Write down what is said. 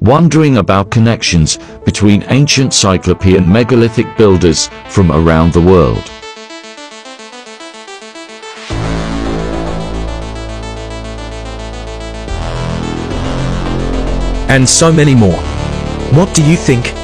wondering about connections between ancient Cyclopean megalithic builders from around the world. and so many more. What do you think?